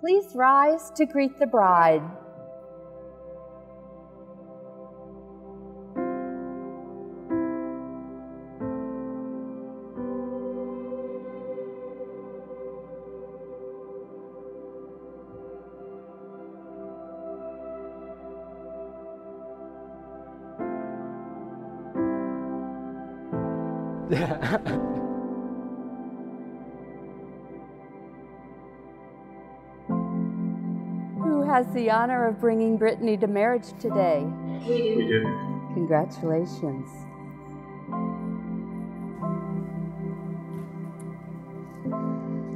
Please rise to greet the bride. Who has the honor of bringing Brittany to marriage today? We do. Congratulations.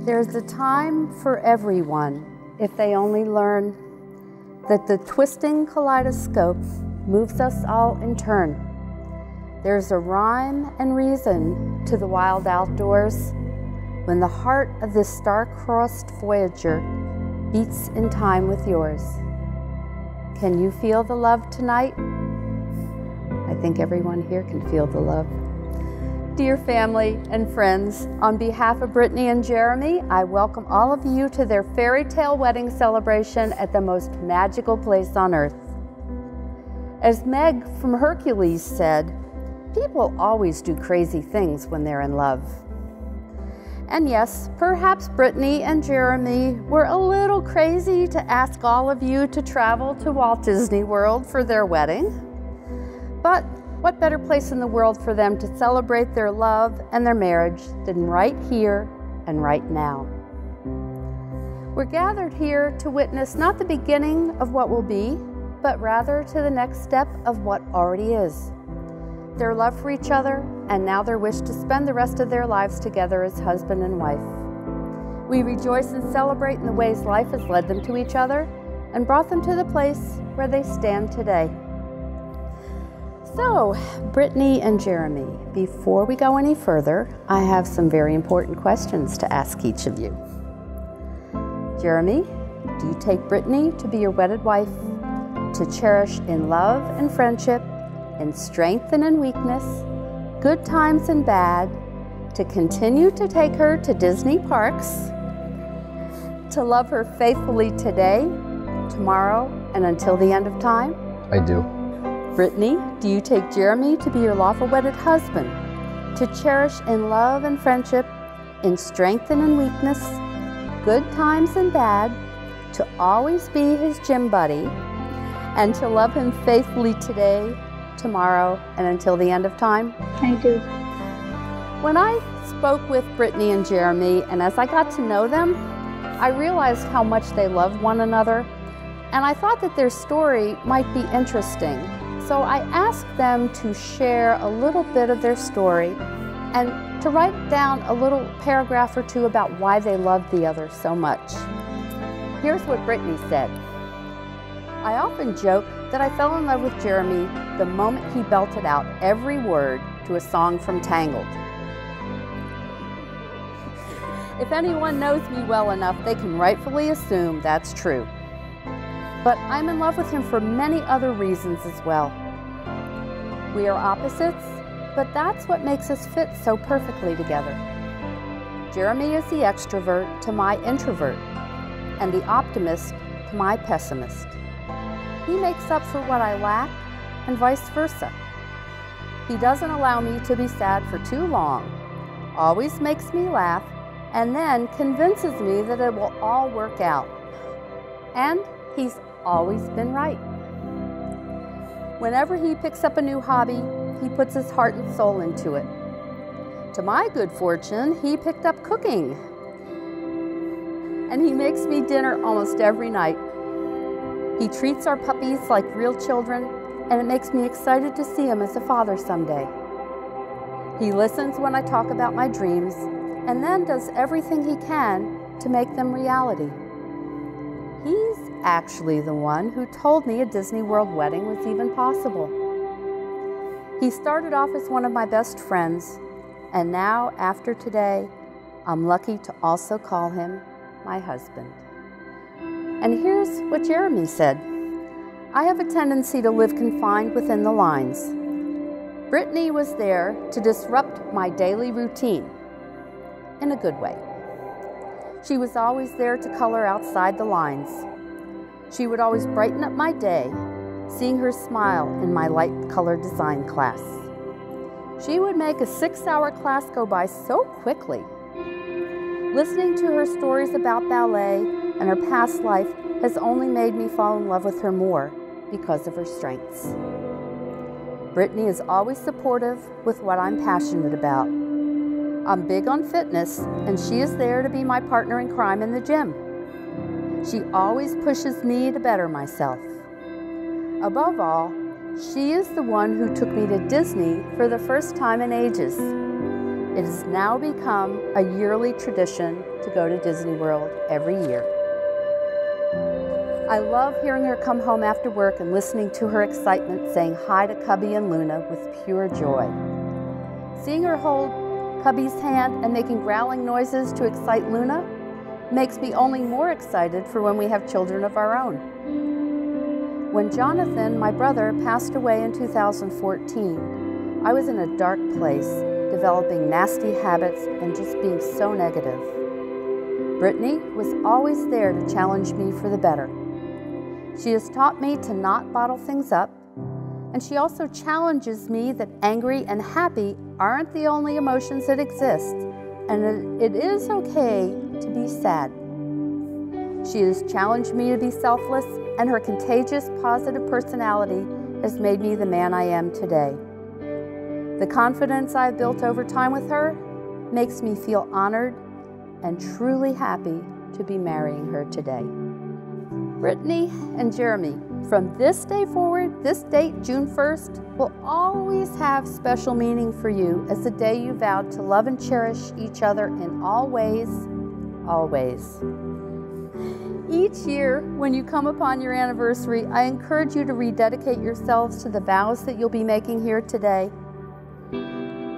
There's a time for everyone if they only learn that the twisting kaleidoscope moves us all in turn. There's a rhyme and reason to the wild outdoors when the heart of this star-crossed Voyager beats in time with yours. Can you feel the love tonight? I think everyone here can feel the love. Dear family and friends, on behalf of Brittany and Jeremy, I welcome all of you to their fairy tale wedding celebration at the most magical place on earth. As Meg from Hercules said, people always do crazy things when they're in love. And yes, perhaps Brittany and Jeremy were a little crazy to ask all of you to travel to Walt Disney World for their wedding. But what better place in the world for them to celebrate their love and their marriage than right here and right now? We're gathered here to witness not the beginning of what will be, but rather to the next step of what already is. Their love for each other, and now their wish to spend the rest of their lives together as husband and wife. We rejoice and celebrate in the ways life has led them to each other and brought them to the place where they stand today. So, Brittany and Jeremy, before we go any further, I have some very important questions to ask each of you. Jeremy, do you take Brittany to be your wedded wife, to cherish in love and friendship, in strength and in weakness, good times and bad, to continue to take her to Disney parks, to love her faithfully today, tomorrow, and until the end of time? I do. Brittany, do you take Jeremy to be your lawful wedded husband, to cherish in love and friendship, in strength and in weakness, good times and bad, to always be his gym buddy, and to love him faithfully today, tomorrow, and until the end of time? I do. When I spoke with Brittany and Jeremy, and as I got to know them, I realized how much they love one another, and I thought that their story might be interesting. So I asked them to share a little bit of their story and to write down a little paragraph or two about why they loved the other so much. Here's what Brittany said. I often joke that I fell in love with Jeremy the moment he belted out every word to a song from Tangled. If anyone knows me well enough, they can rightfully assume that's true. But I'm in love with him for many other reasons as well. We are opposites, but that's what makes us fit so perfectly together. Jeremy is the extrovert to my introvert, and the optimist to my pessimist. He makes up for what I lack, and vice versa. He doesn't allow me to be sad for too long, always makes me laugh, and then convinces me that it will all work out. And he's always been right. Whenever he picks up a new hobby, he puts his heart and soul into it. To my good fortune, he picked up cooking. And he makes me dinner almost every night. He treats our puppies like real children, and it makes me excited to see him as a father someday. He listens when I talk about my dreams, and then does everything he can to make them reality. He's actually the one who told me a Disney World wedding was even possible. He started off as one of my best friends, and now, after today, I'm lucky to also call him my husband. And here's what Jeremy said I have a tendency to live confined within the lines. Brittany was there to disrupt my daily routine in a good way. She was always there to color outside the lines. She would always brighten up my day, seeing her smile in my light color design class. She would make a six hour class go by so quickly. Listening to her stories about ballet and her past life has only made me fall in love with her more because of her strengths. Brittany is always supportive with what I'm passionate about. I'm big on fitness, and she is there to be my partner in crime in the gym. She always pushes me to better myself. Above all, she is the one who took me to Disney for the first time in ages. It has now become a yearly tradition to go to Disney World every year. I love hearing her come home after work and listening to her excitement saying hi to Cubby and Luna with pure joy. Seeing her hold Cubby's hand and making growling noises to excite Luna makes me only more excited for when we have children of our own. When Jonathan, my brother, passed away in 2014, I was in a dark place, developing nasty habits and just being so negative. Brittany was always there to challenge me for the better. She has taught me to not bottle things up, and she also challenges me that angry and happy aren't the only emotions that exist, and it is okay to be sad. She has challenged me to be selfless and her contagious positive personality has made me the man I am today. The confidence I've built over time with her makes me feel honored and truly happy to be marrying her today. Brittany and Jeremy, from this day forward, this date, June 1st, will always have special meaning for you as the day you vowed to love and cherish each other in all ways, always. Each year, when you come upon your anniversary, I encourage you to rededicate yourselves to the vows that you'll be making here today.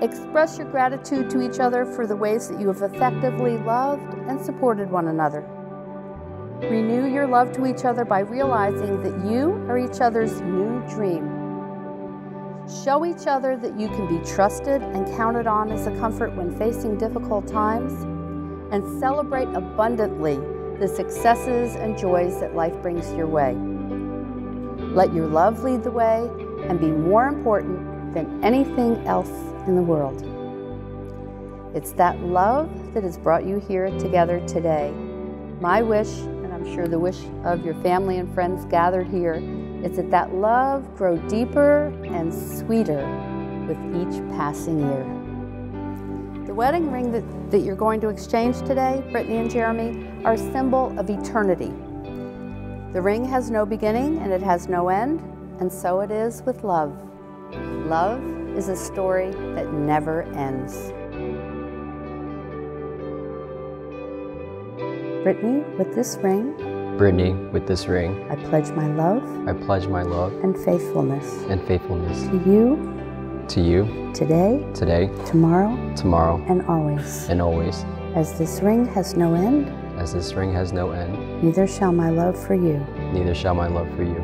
Express your gratitude to each other for the ways that you have effectively loved and supported one another. Renew your love to each other by realizing that you are each other's new dream. Show each other that you can be trusted and counted on as a comfort when facing difficult times, and celebrate abundantly the successes and joys that life brings your way. Let your love lead the way and be more important than anything else in the world. It's that love that has brought you here together today. My wish, sure the wish of your family and friends gathered here, is that that love grow deeper and sweeter with each passing year The wedding ring that, that you're going to exchange today, Brittany and Jeremy, are a symbol of eternity. The ring has no beginning and it has no end, and so it is with love. Love is a story that never ends. Brittany, with this ring, Brittany, with this ring, I pledge my love. I pledge my love and faithfulness. And faithfulness to you to you today, today, tomorrow, tomorrow, and always. And always. As this ring has no end, as this ring has no end, neither shall my love for you. Neither shall my love for you.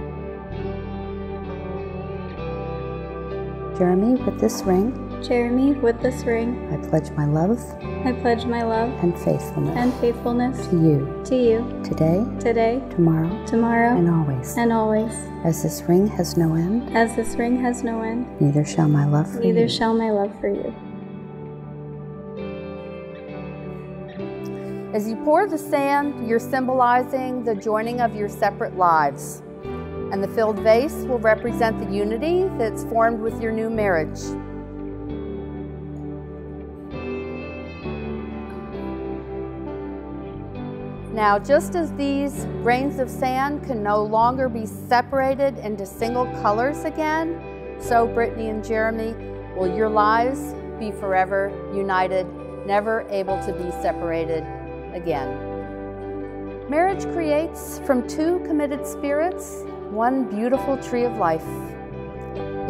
Jeremy, with this ring, Jeremy, with this ring, I pledge my love. I pledge my love and faithfulness and faithfulness to you. To you. Today. Today. Tomorrow. Tomorrow. And always. And always. As this ring has no end. As this ring has no end. Neither shall my love for neither you. Neither shall my love for you. As you pour the sand, you're symbolizing the joining of your separate lives. And the filled vase will represent the unity that's formed with your new marriage. Now, just as these grains of sand can no longer be separated into single colors again, so Brittany and Jeremy, will your lives be forever united, never able to be separated again. Marriage creates from two committed spirits one beautiful tree of life.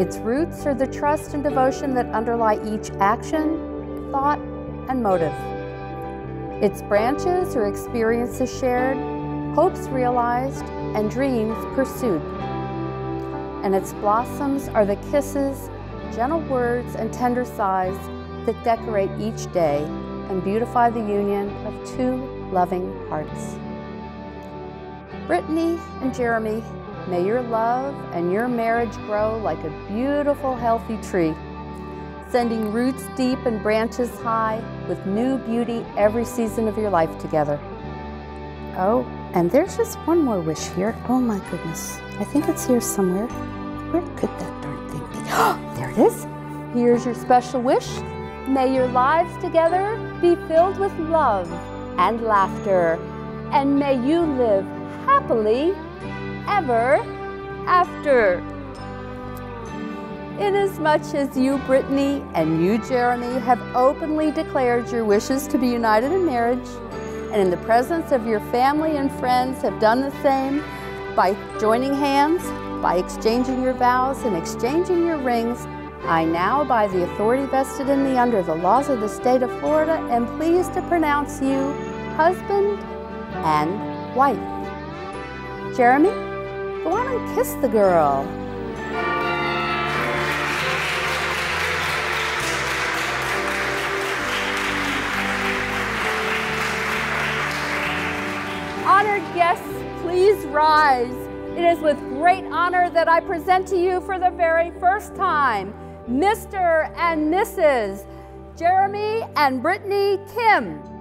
Its roots are the trust and devotion that underlie each action, thought, and motive. Its branches are experiences shared, hopes realized, and dreams pursued. And its blossoms are the kisses, gentle words, and tender sighs that decorate each day and beautify the union of two loving hearts. Brittany and Jeremy, may your love and your marriage grow like a beautiful, healthy tree, sending roots deep and branches high with new beauty every season of your life together. Oh, and there's just one more wish here. Oh my goodness. I think it's here somewhere. Where could that darn thing be? Oh, there it is. Here's your special wish. May your lives together be filled with love and laughter, and may you live happily ever after. Inasmuch as you, Brittany, and you, Jeremy, have openly declared your wishes to be united in marriage, and in the presence of your family and friends have done the same by joining hands, by exchanging your vows and exchanging your rings, I now, by the authority vested in me under the laws of the state of Florida, am pleased to pronounce you husband and wife. Jeremy, go on and kiss the girl. It is with great honor that I present to you for the very first time Mr. and Mrs. Jeremy and Brittany Kim.